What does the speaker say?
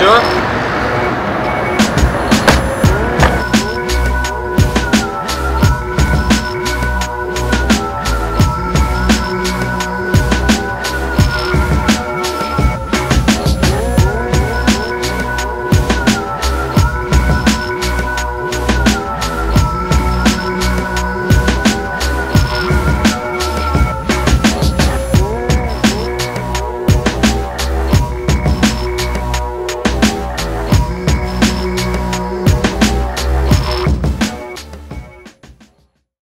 все.